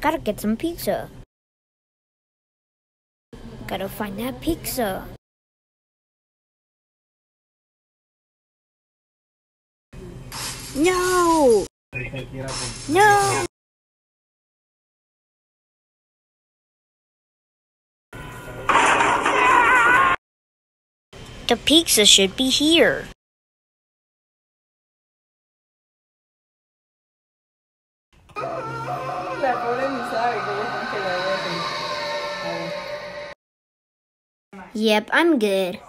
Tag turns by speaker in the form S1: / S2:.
S1: Gotta get some pizza. Gotta find that pizza. No! No! The pizza should be here. Yep, I'm good.